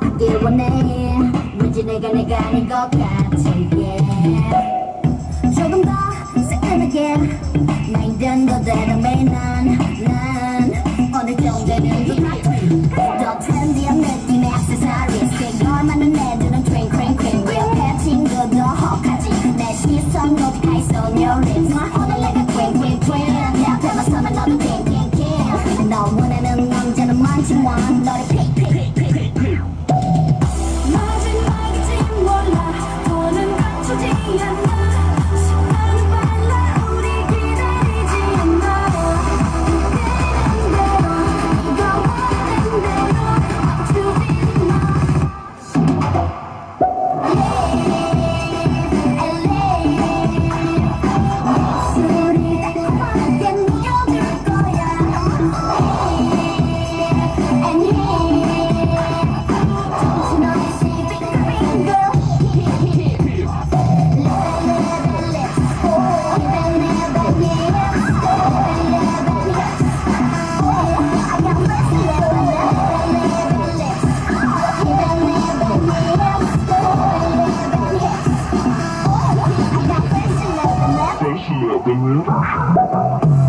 내가 아닌 것 같아 yeah. 조금 더 새까맣게 나이든 더 대담해 난난 어느 정도는 더 트렌디한 느낌의 액세서리스 널 만난 애들은 트윙 트윙 트윙 옆에 친구도 혹하지 내 시선 높이 가 있어 on your lips 오늘 내가 트윙 트윙 트윙 내 앞에만 서면 너도 킹킹킹 너 원하는 남자는 많지만 我跟你有什么关系